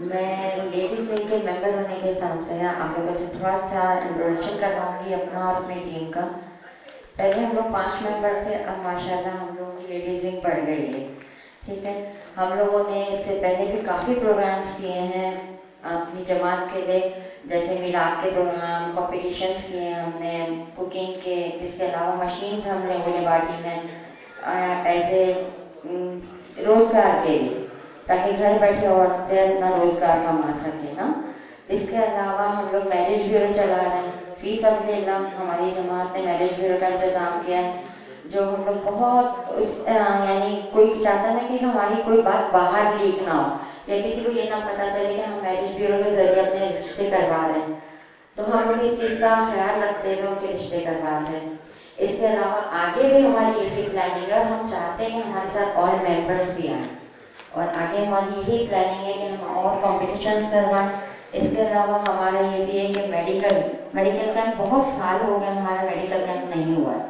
मैं ladies wing के member होने के हिसाब से आप लोगों से थोड़ा सा इंट्रोडक्शन करवाऊँगी अपना और अपनी टीम का। पहले हम लोग पाँच मेंबर थे, अब माशाल्लाह हम लोग की लेडीज़ विंग बढ़ गई है। ठीक है? हम लोगों ने इससे पहले भी काफ़ी प्रोग्राम्स किए हैं अपनी जमात के लिए, जैसे मिलाप के प्रोग्राम कॉम्पिटिशन्स किए हैं हमने कुकिंग के, इसके अलावा मशीन्स हम लोगों ने बांटी हैं ऐसे रोज़गार के लिए। ताकि घर बैठे औरतें अपना रोज़गार कमा सकें, ना? इसके अलावा हम लोग मैरिज ब्यूरो चला रहे हैं। फ़ीस अब्दुल्ला हमारी जमात ने मैरिज ब्यूरो का इंतज़ाम किया है, जो हम लोग बहुत उस यानी कोई चाहता ना कि हमारी कोई बात बाहर लीक ना हो, या किसी को ये ना पता चले कि हम मैरिज ब्यूरो के ज़रिए अपने रिश्ते करवा रहे हैं। तो हम लोग इस चीज़ का ख्याल रखते हुए उनके रिश्ते करवा रहे हैं। इसके अलावा आगे भी हमारी यही प्लानिंग है और हम चाहते हैं हमारे साथ और मेंबर्स भी आए। और आगे हमारी यही प्लानिंग है कि हम और कॉम्पिटिशन्स करवाएँ। इसके अलावा हमारा ये भी है कि मेडिकल मेडिकल कैंप बहुत साल हो गए, हमारा मेडिकल कैंप नहीं हुआ है।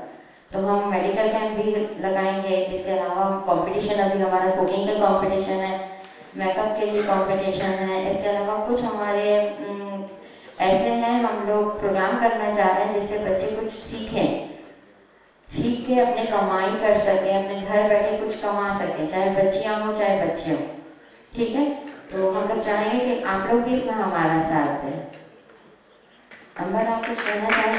तो हम मेडिकल कैंप भी लगाएँगे, इसके अलावा कॉम्पिटिशन अभी हमारा कुकिंग का कंपटीशन है मेकअप के लिए कॉम्पिटिशन है। इसके अलावा कुछ हमारे ऐसे हैं हम लोग प्रोग्राम करना चाह रहे हैं जिससे बच्चे कुछ सीखें। सीख अपने कमाई कर सके, अपने घर बैठे कुछ कमा सके, चाहे बच्चियाँ हो, चाहे बच्चे हो। ठीक है? तो हम लोग चाहेंगे कि आप लोग भी इसमें हमारा साथ दें। अंबर आप कुछ कहना चाहेंगे?